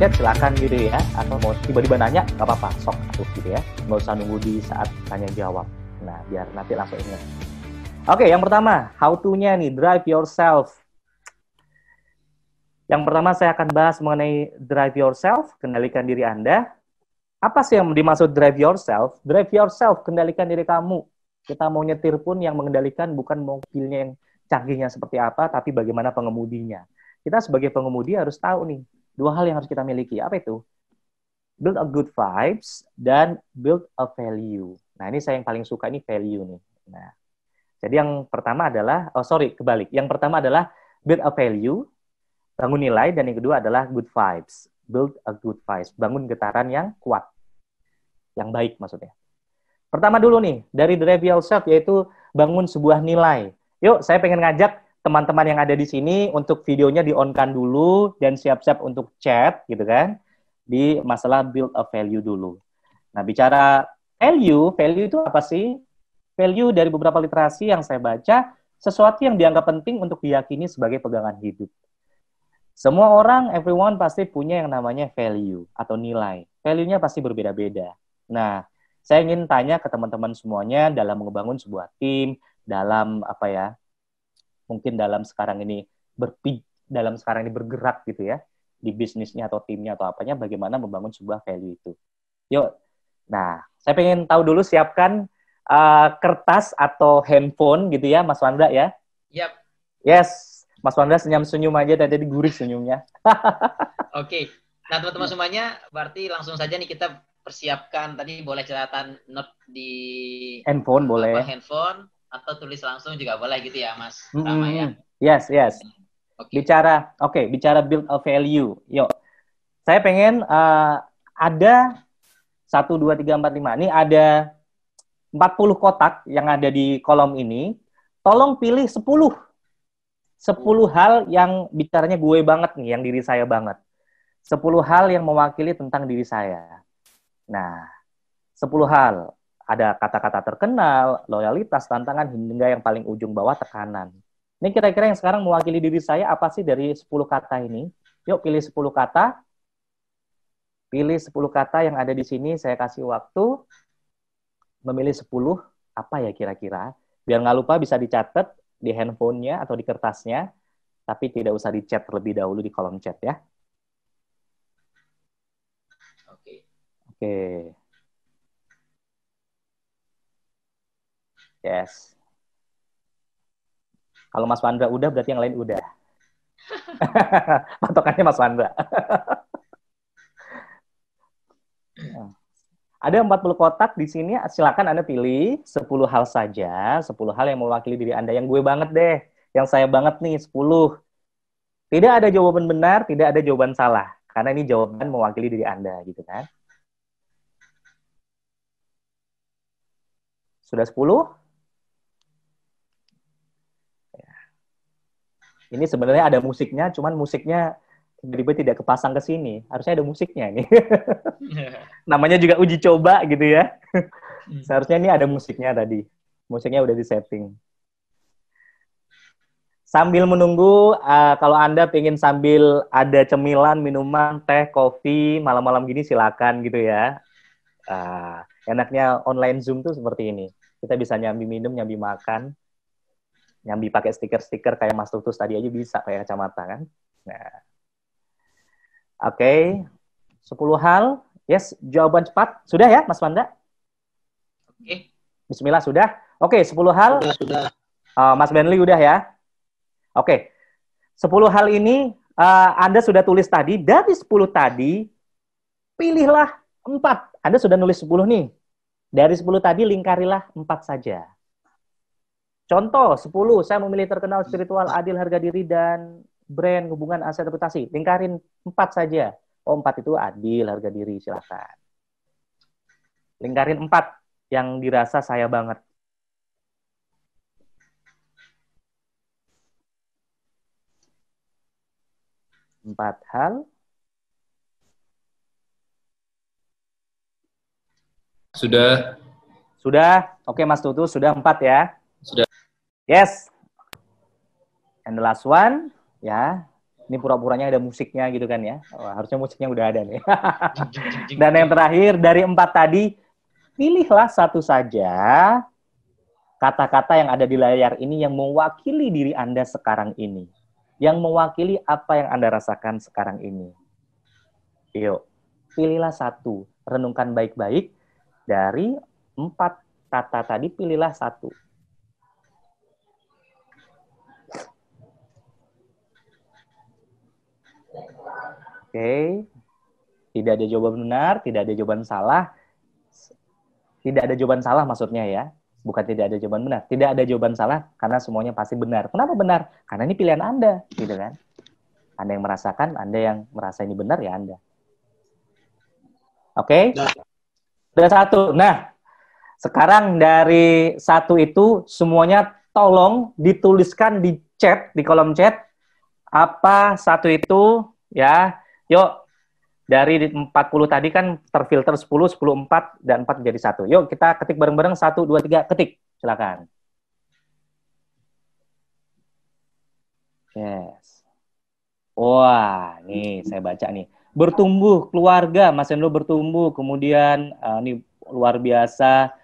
chat silakan gitu ya. Atau mau tiba-tiba nanya nggak apa-apa sok atuh gitu ya. Nggak usah nunggu di saat tanya jawab. Nah biar nanti langsung ingat. Oke yang pertama how to-nya nih drive yourself. Yang pertama saya akan bahas mengenai drive yourself kendalikan diri anda. Apa sih yang dimaksud drive yourself? Drive yourself kendalikan diri kamu. Kita mau nyetir pun yang mengendalikan bukan mobilnya yang canggihnya seperti apa tapi bagaimana pengemudinya. Kita sebagai pengemudi harus tahu nih dua hal yang harus kita miliki. Apa itu? Build a good vibes dan build a value. Nah ini saya yang paling suka ini value nih. Nah jadi yang pertama adalah oh sorry kebalik. Yang pertama adalah build a value, bangun nilai dan yang kedua adalah good vibes. Build a good vibes, bangun getaran yang kuat, yang baik maksudnya. Pertama dulu nih dari drive yourself yaitu bangun sebuah nilai. Yuk saya pengen ngajak teman-teman yang ada di sini untuk videonya di on-kan dulu dan siap-siap untuk chat gitu kan di masalah build a value dulu. Nah, bicara value, value itu apa sih? Value dari beberapa literasi yang saya baca, sesuatu yang dianggap penting untuk diyakini sebagai pegangan hidup. Semua orang, everyone pasti punya yang namanya value atau nilai. Value-nya pasti berbeda-beda. Nah, saya ingin tanya ke teman-teman semuanya dalam membangun sebuah tim, dalam apa ya, mungkin dalam sekarang ini berpij dalam sekarang ini bergerak gitu ya di bisnisnya atau timnya atau apanya bagaimana membangun sebuah value itu. Yuk. Nah, saya pengen tahu dulu siapkan uh, kertas atau handphone gitu ya Mas Wanda ya. Yap. Yes. Mas Wanda senyum-senyum aja tadi gurih senyumnya. Oke. Okay. Nah, teman-teman semuanya berarti langsung saja nih kita persiapkan tadi boleh catatan note di handphone boleh. handphone atau tulis langsung juga boleh gitu ya Mas mm -hmm. ya. Yes, yes. Okay. Bicara oke, okay, bicara build a value. Yuk. Saya pengen uh, ada satu dua tiga empat lima Ini ada 40 kotak yang ada di kolom ini. Tolong pilih 10. 10 hal yang bicaranya gue banget nih, yang diri saya banget. 10 hal yang mewakili tentang diri saya. Nah, 10 hal ada kata-kata terkenal, loyalitas, tantangan, hingga yang paling ujung bawah tekanan. Ini kira-kira yang sekarang mewakili diri saya apa sih dari 10 kata ini? Yuk pilih 10 kata. Pilih 10 kata yang ada di sini, saya kasih waktu. Memilih 10, apa ya kira-kira? Biar nggak lupa bisa dicatat di handphonenya atau di kertasnya, tapi tidak usah di chat terlebih dahulu di kolom chat ya. Oke. Oke. Yes. Kalau Mas Wandra udah, berarti yang lain udah. Patokannya Mas Wandra. Ada 40 kotak di sini, silakan Anda pilih 10 hal saja, 10 hal yang mewakili diri Anda. Yang gue banget deh, yang saya banget nih, 10. Tidak ada jawaban benar, tidak ada jawaban salah. Karena ini jawaban mewakili diri Anda, gitu kan. Sudah 10? Ini sebenarnya ada musiknya, cuman musiknya tiba-tiba tidak kepasang ke sini. Harusnya ada musiknya ini. Namanya juga uji coba gitu ya. Hmm. Seharusnya ini ada musiknya tadi. Musiknya udah di setting. Sambil menunggu, uh, kalau Anda pengen sambil ada cemilan, minuman, teh, kopi, malam-malam gini silakan gitu ya. Uh, enaknya online Zoom tuh seperti ini. Kita bisa nyambi minum, nyambi makan nyambi pakai stiker-stiker kayak Mas Tutus tadi aja bisa kayak kacamata kan. Nah. Oke. Okay. 10 hal. Yes, jawaban cepat. Sudah ya, Mas Wanda? Oke. Okay. Bismillah sudah. Oke, okay, 10 hal. Sudah, sudah. Uh, Mas Benly udah ya. Oke. Okay. 10 hal ini uh, Anda sudah tulis tadi. Dari 10 tadi, pilihlah 4. Anda sudah nulis 10 nih. Dari 10 tadi lingkarilah 4 saja. Contoh, 10, saya memilih terkenal spiritual, adil harga diri, dan brand hubungan aset reputasi. Lingkarin 4 saja. Oh, 4 itu adil harga diri, silakan. Lingkarin 4 yang dirasa saya banget. Empat hal. Sudah. Sudah. Oke, Mas Tutu, sudah empat ya. Sudah. Yes. And the last one, ya. Ini pura-puranya ada musiknya gitu kan ya. Oh, harusnya musiknya udah ada nih. Dan yang terakhir dari empat tadi, pilihlah satu saja kata-kata yang ada di layar ini yang mewakili diri Anda sekarang ini. Yang mewakili apa yang Anda rasakan sekarang ini. Yuk, pilihlah satu. Renungkan baik-baik. Dari empat kata tadi, pilihlah satu. Oke. Tidak ada jawaban benar, tidak ada jawaban salah. Tidak ada jawaban salah maksudnya ya. Bukan tidak ada jawaban benar. Tidak ada jawaban salah karena semuanya pasti benar. Kenapa benar? Karena ini pilihan Anda, gitu kan. Anda yang merasakan, Anda yang merasa ini benar ya Anda. Oke? Okay? Sudah satu. Nah, sekarang dari satu itu semuanya tolong dituliskan di chat, di kolom chat apa satu itu ya Yuk, dari 40 tadi kan terfilter 10, 10, 4, dan 4 menjadi 1. Yuk, kita ketik bareng-bareng. 1, 2, 3, ketik. Silakan. Yes. Wah, nih saya baca nih. Bertumbuh keluarga, Mas Endo bertumbuh. Kemudian, uh, ini luar biasa.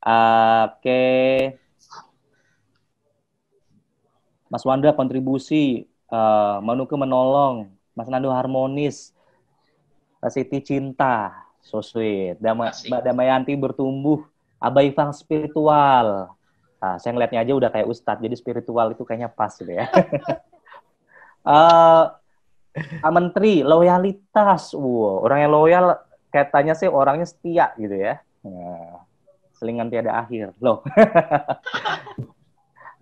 Uh, Oke. Okay. Mas Wanda kontribusi. Uh, Manuke menolong Mas Nando harmonis. Siti cinta. So sweet. Dama, Mbak Damayanti bertumbuh. Abai Fang spiritual. Nah, saya ngeliatnya aja udah kayak ustadz. Jadi spiritual itu kayaknya pas gitu ya. uh, Menteri, loyalitas. Wow, orang yang loyal katanya sih orangnya setia gitu ya. Nah, selingan tiada akhir. Loh.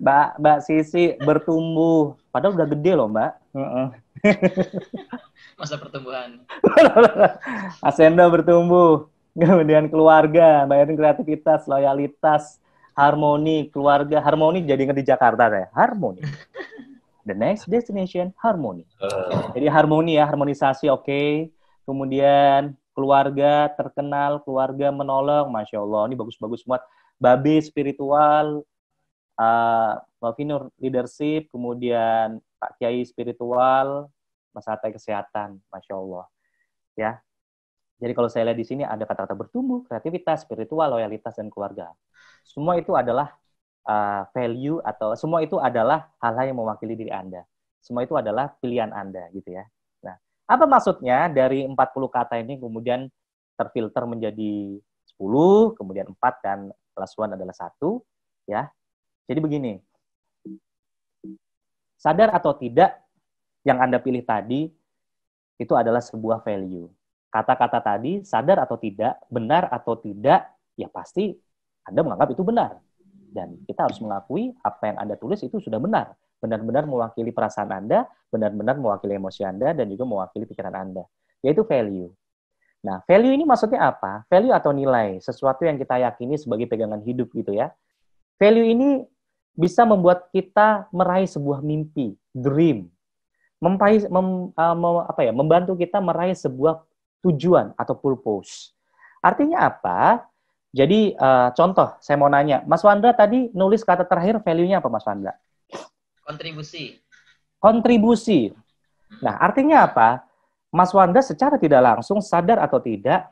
Mbak Mbak Sisi bertumbuh. Padahal udah gede loh, Mbak. Masa pertumbuhan. Asenda bertumbuh. Kemudian keluarga, bayarin kreativitas, loyalitas, harmoni, keluarga. Harmoni jadi di Jakarta ya. Harmoni. The next destination, harmoni. Uh. Jadi harmoni ya, harmonisasi oke. Okay. Kemudian keluarga terkenal, keluarga menolong, masya Allah, ini bagus-bagus semua. Babi spiritual, uh, leadership, kemudian Pak Kiai spiritual, Mas Hatta kesehatan, masya Allah. Ya, jadi kalau saya lihat di sini ada kata-kata bertumbuh, kreativitas, spiritual, loyalitas dan keluarga. Semua itu adalah uh, value atau semua itu adalah hal-hal yang mewakili diri Anda. Semua itu adalah pilihan Anda gitu ya. Nah, apa maksudnya dari 40 kata ini kemudian terfilter menjadi 10, kemudian 4 dan plus one adalah satu ya. Jadi begini, sadar atau tidak, yang Anda pilih tadi itu adalah sebuah value. Kata-kata tadi, sadar atau tidak, benar atau tidak, ya pasti Anda menganggap itu benar. Dan kita harus mengakui apa yang Anda tulis itu sudah benar. Benar-benar mewakili perasaan Anda, benar-benar mewakili emosi Anda, dan juga mewakili pikiran Anda. Yaitu value. Nah, value ini maksudnya apa? Value atau nilai, sesuatu yang kita yakini sebagai pegangan hidup gitu ya. Value ini bisa membuat kita meraih sebuah mimpi, dream, mempai, mem, uh, mem, apa ya, membantu kita meraih sebuah tujuan atau purpose. Artinya apa? Jadi uh, contoh, saya mau nanya, Mas Wanda tadi nulis kata terakhir value-nya apa, Mas Wanda? Kontribusi. Kontribusi. Nah, artinya apa? Mas Wanda secara tidak langsung sadar atau tidak,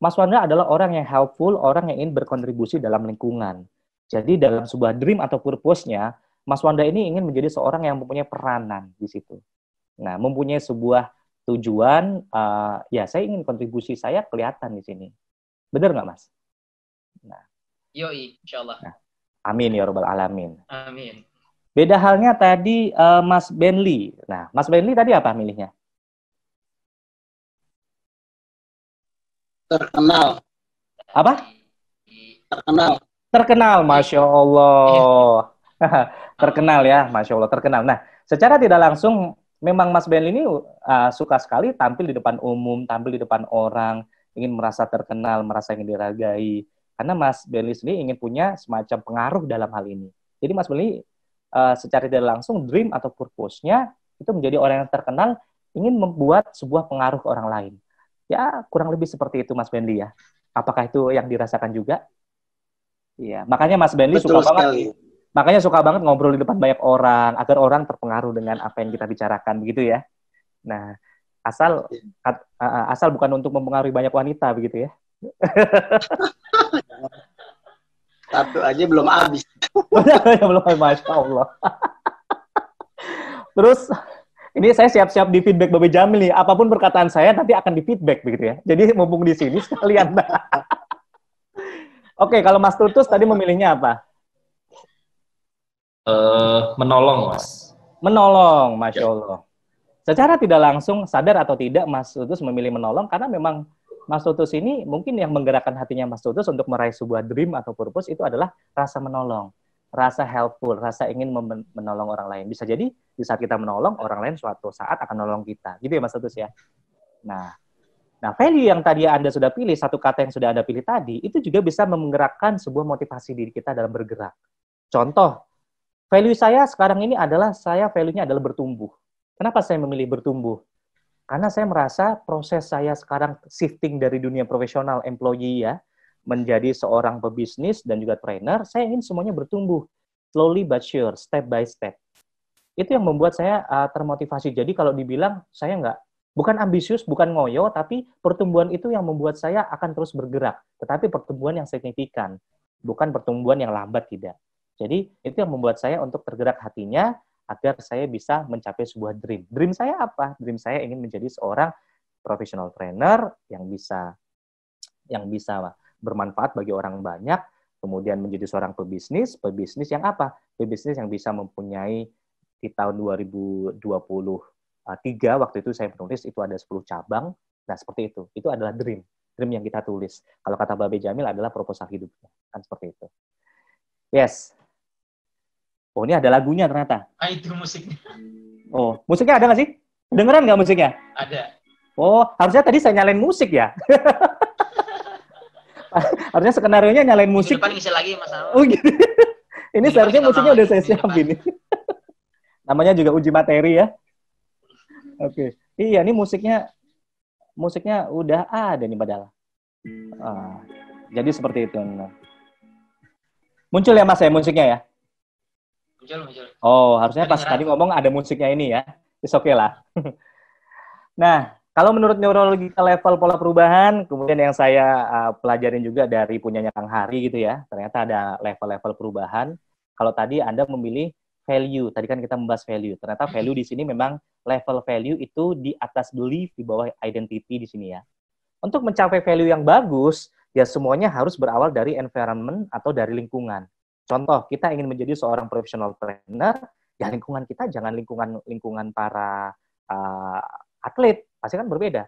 Mas Wanda adalah orang yang helpful, orang yang ingin berkontribusi dalam lingkungan. Jadi dalam sebuah dream atau purpose-nya, Mas Wanda ini ingin menjadi seorang yang mempunyai peranan di situ. Nah, mempunyai sebuah tujuan, uh, ya saya ingin kontribusi saya kelihatan di sini. Benar nggak, Mas? Nah. Yoi, insya Allah. Nah, amin ya robbal alamin. Amin. Beda halnya tadi uh, Mas Benly. Nah, Mas Benly tadi apa milihnya? Terkenal. Apa? Terkenal. Terkenal, Masya Allah. terkenal ya, Masya Allah, terkenal. Nah, secara tidak langsung, memang Mas Ben ini uh, suka sekali tampil di depan umum, tampil di depan orang, ingin merasa terkenal, merasa ingin diragai. Karena Mas Benly sendiri ingin punya semacam pengaruh dalam hal ini. Jadi Mas Benly uh, secara tidak langsung dream atau purpose-nya itu menjadi orang yang terkenal, ingin membuat sebuah pengaruh ke orang lain. Ya, kurang lebih seperti itu Mas Benly ya. Apakah itu yang dirasakan juga? Iya, makanya Mas Benly suka sekali. banget makanya suka banget ngobrol di depan banyak orang agar orang terpengaruh dengan apa yang kita bicarakan begitu ya. Nah, asal asal bukan untuk mempengaruhi banyak wanita begitu ya. Satu aja belum habis. belum habis, masya Allah. Terus ini saya siap-siap di feedback Babe Jamil nih. Apa pun perkataan saya nanti akan di feedback begitu ya. Jadi mumpung di sini sekalian. Oke, kalau Mas Tutus tadi memilihnya apa? Uh, menolong, Mas. Menolong, Masya Allah. Secara tidak langsung, sadar atau tidak, Mas Tutus memilih menolong karena memang Mas Tutus ini mungkin yang menggerakkan hatinya Mas Tutus untuk meraih sebuah dream atau purpose itu adalah rasa menolong rasa helpful, rasa ingin menolong orang lain. Bisa jadi di saat kita menolong orang lain suatu saat akan menolong kita. Gitu ya Mas Tutus ya. Nah, nah value yang tadi Anda sudah pilih, satu kata yang sudah Anda pilih tadi, itu juga bisa menggerakkan sebuah motivasi diri kita dalam bergerak. Contoh, value saya sekarang ini adalah saya value-nya adalah bertumbuh. Kenapa saya memilih bertumbuh? Karena saya merasa proses saya sekarang shifting dari dunia profesional employee ya, menjadi seorang pebisnis dan juga trainer, saya ingin semuanya bertumbuh slowly but sure, step by step. Itu yang membuat saya uh, termotivasi. Jadi kalau dibilang saya nggak bukan ambisius, bukan ngoyo, tapi pertumbuhan itu yang membuat saya akan terus bergerak. Tetapi pertumbuhan yang signifikan, bukan pertumbuhan yang lambat tidak. Jadi itu yang membuat saya untuk tergerak hatinya agar saya bisa mencapai sebuah dream. Dream saya apa? Dream saya ingin menjadi seorang professional trainer yang bisa yang bisa bermanfaat bagi orang banyak, kemudian menjadi seorang pebisnis, pebisnis yang apa? Pebisnis yang bisa mempunyai di tahun 2023 waktu itu saya menulis itu ada 10 cabang. Nah, seperti itu. Itu adalah dream. Dream yang kita tulis. Kalau kata Babe Jamil adalah proposal hidupnya. Kan seperti itu. Yes. Oh, ini ada lagunya ternyata. Ah, itu musiknya. Oh, musiknya ada nggak sih? Dengeran nggak musiknya? Ada. Oh, harusnya tadi saya nyalain musik ya. Harusnya skenario nya nyalain musik. Minggu depan ngisi lagi Mas Oh gitu. ini Minggu seharusnya musiknya udah saya siap ini. Namanya juga uji materi ya. Oke. Okay. Iya, ini musiknya musiknya udah ada nih padahal. Ah, jadi seperti itu. Muncul ya Mas ya musiknya ya? Muncul, muncul. Oh, harusnya pas tadi ngomong ada musiknya ini ya. Oke okay lah. nah, kalau menurut neurologi level pola perubahan, kemudian yang saya uh, pelajarin juga dari punyanya Kang Hari gitu ya, ternyata ada level-level perubahan. Kalau tadi Anda memilih value, tadi kan kita membahas value. Ternyata value di sini memang level value itu di atas belief, di bawah identity di sini ya. Untuk mencapai value yang bagus, ya semuanya harus berawal dari environment atau dari lingkungan. Contoh, kita ingin menjadi seorang professional trainer, ya lingkungan kita jangan lingkungan lingkungan para uh, atlet, pasti kan berbeda.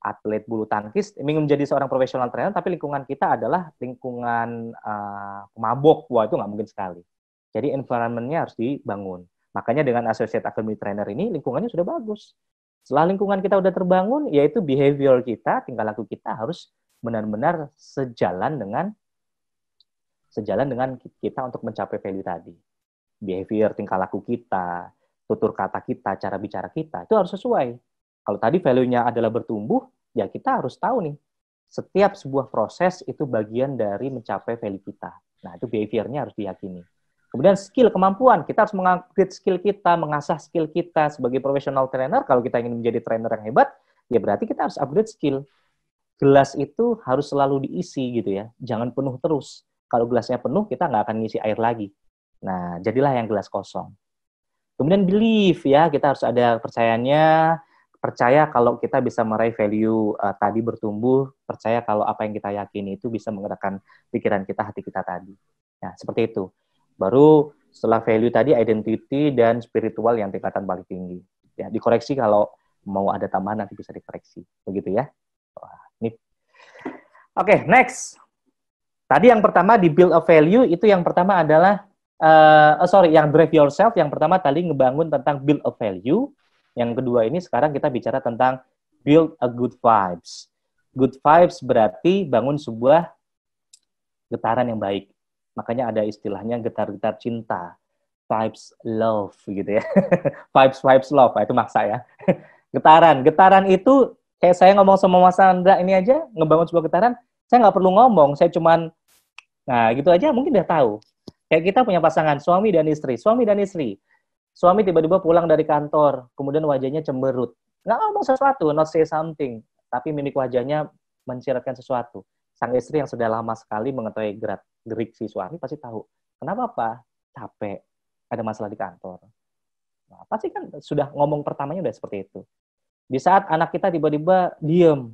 Atlet bulu tangkis ingin menjadi seorang profesional trainer, tapi lingkungan kita adalah lingkungan uh, pemabok. Wah, itu nggak mungkin sekali. Jadi environment-nya harus dibangun. Makanya dengan Associate Academy Trainer ini, lingkungannya sudah bagus. Setelah lingkungan kita udah terbangun, yaitu behavior kita, tingkah laku kita harus benar-benar sejalan dengan sejalan dengan kita untuk mencapai value tadi. Behavior, tingkah laku kita, tutur kata kita, cara bicara kita, itu harus sesuai. Kalau tadi value-nya adalah bertumbuh, ya kita harus tahu nih, setiap sebuah proses itu bagian dari mencapai value kita. Nah, itu behavior-nya harus diyakini. Kemudian skill, kemampuan. Kita harus mengupgrade skill kita, mengasah skill kita sebagai professional trainer. Kalau kita ingin menjadi trainer yang hebat, ya berarti kita harus upgrade skill. Gelas itu harus selalu diisi gitu ya. Jangan penuh terus. Kalau gelasnya penuh, kita nggak akan ngisi air lagi. Nah, jadilah yang gelas kosong. Kemudian belief ya, kita harus ada percayanya, percaya kalau kita bisa meraih value uh, tadi bertumbuh, percaya kalau apa yang kita yakini itu bisa menggerakkan pikiran kita, hati kita tadi. Nah, seperti itu. Baru setelah value tadi identity dan spiritual yang tingkatan paling tinggi. Ya, dikoreksi kalau mau ada tambahan nanti bisa dikoreksi. Begitu ya. Wah, ini. Oke, okay, next. Tadi yang pertama di build a value itu yang pertama adalah uh, sorry, yang drive yourself, yang pertama tadi ngebangun tentang build a value, yang kedua ini sekarang kita bicara tentang build a good vibes. Good vibes berarti bangun sebuah getaran yang baik. Makanya ada istilahnya getar-getar cinta, vibes love gitu ya. vibes vibes love, itu maksa ya. getaran, getaran itu kayak saya ngomong sama Mas Andra ini aja ngebangun sebuah getaran, saya nggak perlu ngomong, saya cuman nah gitu aja mungkin udah tahu Kayak kita punya pasangan suami dan istri, suami dan istri. Suami tiba-tiba pulang dari kantor, kemudian wajahnya cemberut. Nggak ngomong sesuatu, not say something. Tapi mimik wajahnya mensiratkan sesuatu. Sang istri yang sudah lama sekali mengetahui gerak gerik si suami pasti tahu. Kenapa Pak? Capek. Ada masalah di kantor. Nah, pasti kan sudah ngomong pertamanya udah seperti itu. Di saat anak kita tiba-tiba diem,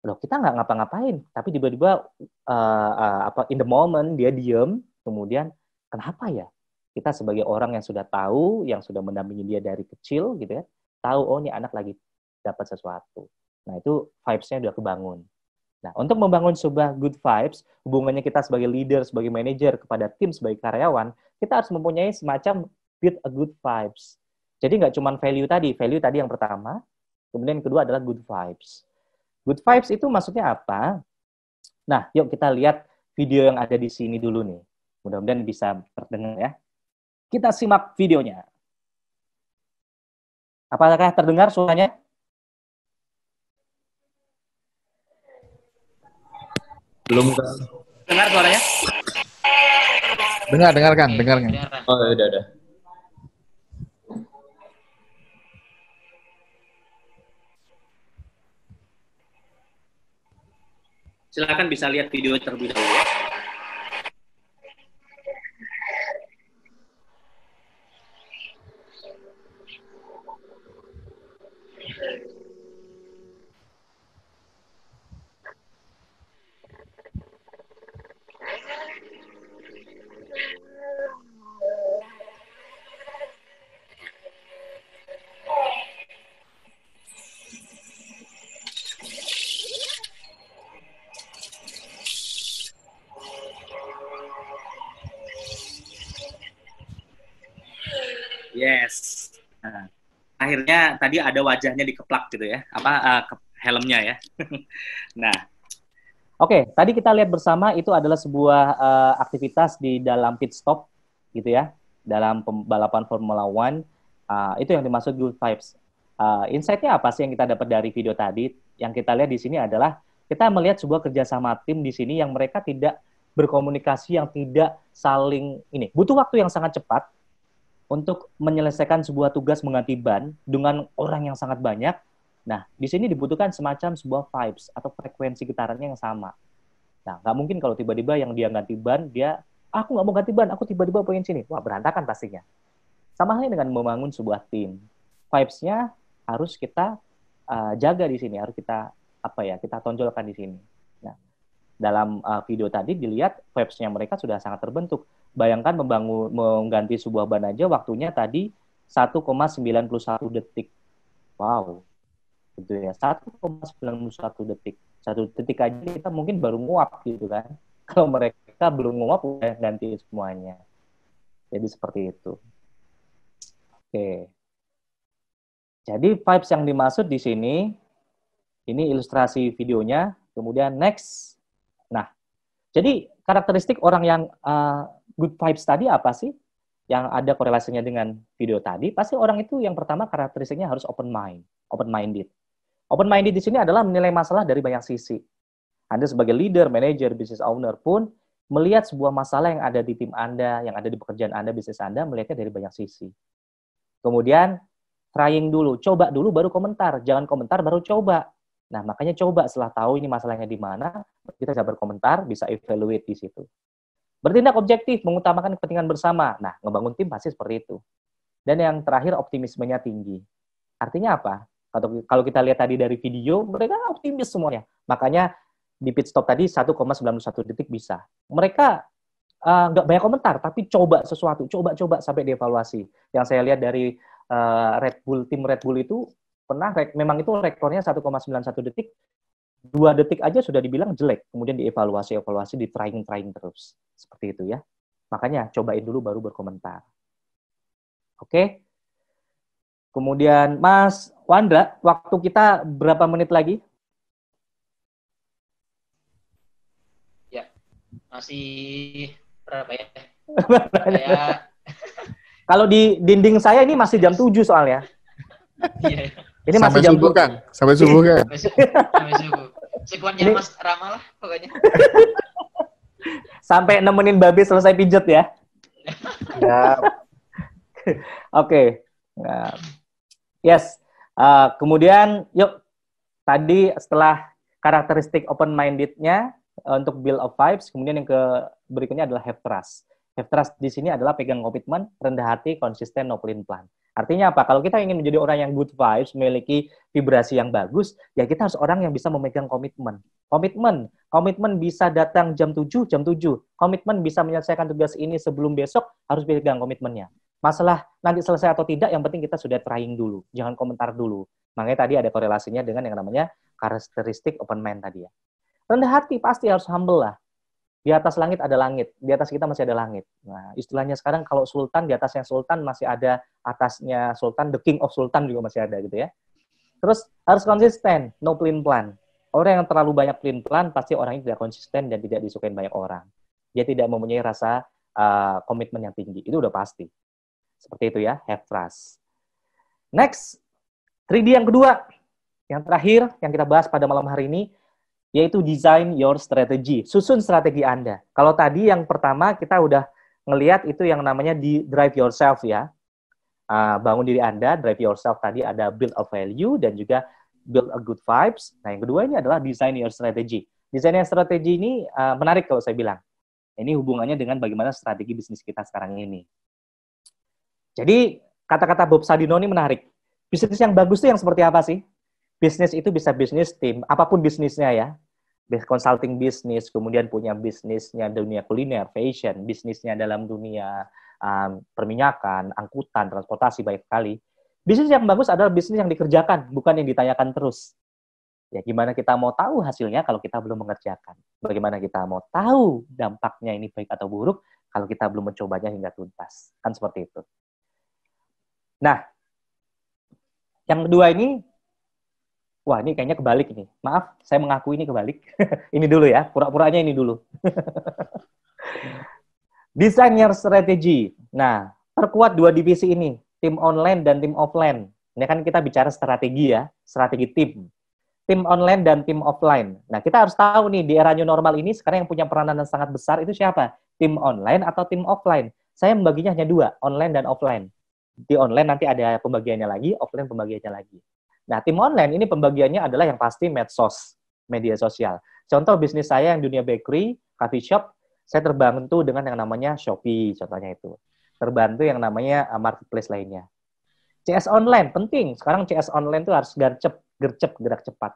loh kita nggak ngapa-ngapain, tapi tiba-tiba uh, uh, apa in the moment dia diem, kemudian kenapa ya? Kita sebagai orang yang sudah tahu, yang sudah mendampingi dia dari kecil gitu ya, tahu oh ini anak lagi dapat sesuatu. Nah itu vibes-nya udah kebangun. Nah untuk membangun sebuah good vibes, hubungannya kita sebagai leader, sebagai manager kepada tim, sebagai karyawan, kita harus mempunyai semacam build a good vibes. Jadi nggak cuma value tadi, value tadi yang pertama, kemudian yang kedua adalah good vibes. Good vibes itu maksudnya apa? Nah, yuk kita lihat video yang ada di sini dulu nih. Mudah-mudahan bisa terdengar ya. Kita simak videonya. Apakah terdengar suaranya? Belum Dengar suaranya? Dengar, dengarkan, dengarkan. Oh, udah, udah. Silakan bisa lihat video terlebih dahulu ya. Yes. Nah, akhirnya tadi ada wajahnya dikeplak gitu ya, apa uh, helmnya ya. nah, oke, okay, tadi kita lihat bersama itu adalah sebuah uh, aktivitas di dalam pit stop gitu ya, dalam balapan Formula One. Uh, itu yang dimaksud good vibes. Uh, Insight-nya apa sih yang kita dapat dari video tadi? Yang kita lihat di sini adalah kita melihat sebuah kerjasama tim di sini yang mereka tidak berkomunikasi, yang tidak saling ini butuh waktu yang sangat cepat untuk menyelesaikan sebuah tugas mengganti ban dengan orang yang sangat banyak. Nah, di sini dibutuhkan semacam sebuah vibes atau frekuensi getarannya yang sama. Nah, nggak mungkin kalau tiba-tiba yang dia ganti ban, dia, aku nggak mau ganti ban, aku tiba-tiba pengen sini. Wah, berantakan pastinya. Sama halnya dengan membangun sebuah tim. Vibes-nya harus kita uh, jaga di sini, harus kita apa ya, kita tonjolkan di sini. Dalam uh, video tadi dilihat vibes-nya mereka sudah sangat terbentuk Bayangkan membangun mengganti sebuah ban aja waktunya tadi 1,91 detik. Wow. Gitu ya. 1,91 detik. Satu detik aja kita mungkin baru nguap gitu kan. Kalau mereka belum nguap udah ganti semuanya. Jadi seperti itu. Oke. Jadi vibes yang dimaksud di sini ini ilustrasi videonya. Kemudian next. Jadi karakteristik orang yang uh, good vibes tadi apa sih? Yang ada korelasinya dengan video tadi, pasti orang itu yang pertama karakteristiknya harus open mind, open minded. Open minded di sini adalah menilai masalah dari banyak sisi. Anda sebagai leader, manager, business owner pun melihat sebuah masalah yang ada di tim Anda, yang ada di pekerjaan Anda, bisnis Anda, melihatnya dari banyak sisi. Kemudian trying dulu, coba dulu baru komentar, jangan komentar baru coba. Nah, makanya coba setelah tahu ini masalahnya di mana, kita bisa berkomentar, bisa evaluate di situ. Bertindak objektif, mengutamakan kepentingan bersama. Nah, ngebangun tim pasti seperti itu. Dan yang terakhir, optimismenya tinggi. Artinya apa? Kalau, kita lihat tadi dari video, mereka optimis semuanya. Makanya di pit stop tadi 1,91 detik bisa. Mereka eh, nggak uh, banyak komentar, tapi coba sesuatu, coba-coba sampai dievaluasi. Yang saya lihat dari uh, Red Bull, tim Red Bull itu pernah, memang itu rekornya 1,91 detik, dua detik aja sudah dibilang jelek, kemudian dievaluasi, evaluasi, di trying, trying terus, seperti itu ya. Makanya cobain dulu baru berkomentar. Oke. Kemudian Mas Wandra, waktu kita berapa menit lagi? Ya, masih berapa ya? ya. Kalau di dinding saya ini masih jam 7 soalnya. Iya. Ini sampai masih jam subuh kan? Sampai subuh kan? Sampai subuh. Sekuatnya Mas Rama lah pokoknya. Sampai nemenin babi selesai pijet ya. Ya, Oke. Nah, yes. Uh, kemudian yuk tadi setelah karakteristik open mindednya uh, untuk build of vibes, kemudian yang ke berikutnya adalah have trust. Have trust di sini adalah pegang komitmen, rendah hati, konsisten, no plan. Artinya apa? Kalau kita ingin menjadi orang yang good vibes, memiliki vibrasi yang bagus, ya kita harus orang yang bisa memegang komitmen. Komitmen, komitmen bisa datang jam 7, jam 7. Komitmen bisa menyelesaikan tugas ini sebelum besok, harus pegang komitmennya. Masalah nanti selesai atau tidak, yang penting kita sudah trying dulu. Jangan komentar dulu. Makanya tadi ada korelasinya dengan yang namanya karakteristik open mind tadi ya. Rendah hati pasti harus humble lah di atas langit ada langit, di atas kita masih ada langit. Nah, istilahnya sekarang kalau sultan di atasnya sultan masih ada atasnya sultan, the king of sultan juga masih ada gitu ya. Terus harus konsisten, no plan plan. Orang yang terlalu banyak plan plan pasti orang ini tidak konsisten dan tidak disukai banyak orang. Dia tidak mempunyai rasa uh, komitmen yang tinggi. Itu udah pasti. Seperti itu ya, have trust. Next, 3D yang kedua. Yang terakhir yang kita bahas pada malam hari ini yaitu design your strategy. Susun strategi Anda. Kalau tadi yang pertama kita udah ngelihat itu yang namanya di drive yourself ya. Uh, bangun diri Anda, drive yourself tadi ada build a value dan juga build a good vibes. Nah, yang kedua ini adalah design your strategy. Design your strategy ini uh, menarik kalau saya bilang. Ini hubungannya dengan bagaimana strategi bisnis kita sekarang ini. Jadi, kata-kata Bob Sadino ini menarik. Bisnis yang bagus itu yang seperti apa sih? Bisnis itu bisa bisnis tim, apa pun bisnisnya ya. Consulting bisnis, kemudian punya bisnisnya dunia kuliner, fashion, bisnisnya dalam dunia um, perminyakan, angkutan, transportasi baik sekali. Bisnis yang bagus adalah bisnis yang dikerjakan, bukan yang ditanyakan terus. Ya gimana kita mau tahu hasilnya kalau kita belum mengerjakan? Bagaimana kita mau tahu dampaknya ini baik atau buruk kalau kita belum mencobanya hingga tuntas? Kan seperti itu. Nah, yang kedua ini wah ini kayaknya kebalik ini. Maaf, saya mengaku ini kebalik. ini dulu ya, pura-puranya ini dulu. Desainer strategi. Nah, perkuat dua divisi ini, tim online dan tim offline. Ini kan kita bicara strategi ya, strategi tim. Tim online dan tim offline. Nah, kita harus tahu nih, di era new normal ini, sekarang yang punya peranan yang sangat besar itu siapa? Tim online atau tim offline? Saya membaginya hanya dua, online dan offline. Di online nanti ada pembagiannya lagi, offline pembagiannya lagi. Nah, tim online ini pembagiannya adalah yang pasti medsos, media sosial. Contoh bisnis saya yang dunia bakery, coffee shop, saya terbantu dengan yang namanya Shopee, contohnya itu. Terbantu yang namanya uh, marketplace lainnya. CS online penting. Sekarang CS online itu harus gercep, gercep, gerak cepat.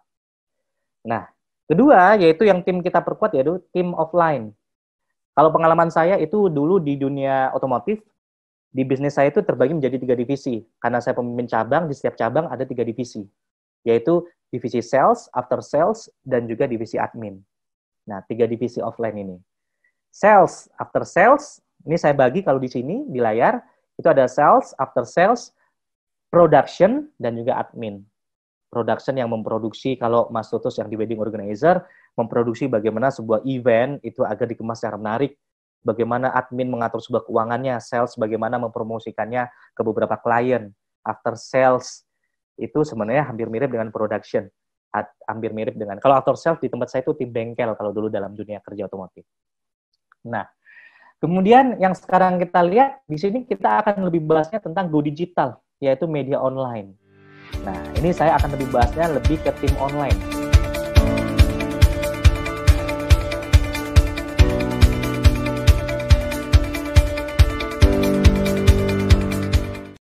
Nah, kedua yaitu yang tim kita perkuat yaitu tim offline. Kalau pengalaman saya itu dulu di dunia otomotif, di bisnis saya itu terbagi menjadi tiga divisi. Karena saya pemimpin cabang, di setiap cabang ada tiga divisi, yaitu divisi sales, after sales, dan juga divisi admin. Nah, tiga divisi offline ini. Sales, after sales, ini saya bagi kalau di sini, di layar, itu ada sales, after sales, production, dan juga admin. Production yang memproduksi, kalau Mas Tutus yang di wedding organizer, memproduksi bagaimana sebuah event itu agar dikemas secara menarik, bagaimana admin mengatur sebuah keuangannya, sales bagaimana mempromosikannya ke beberapa klien, after sales itu sebenarnya hampir mirip dengan production, hampir mirip dengan kalau after sales di tempat saya itu tim bengkel kalau dulu dalam dunia kerja otomotif. Nah, kemudian yang sekarang kita lihat di sini kita akan lebih bahasnya tentang go digital, yaitu media online. Nah, ini saya akan lebih bahasnya lebih ke tim online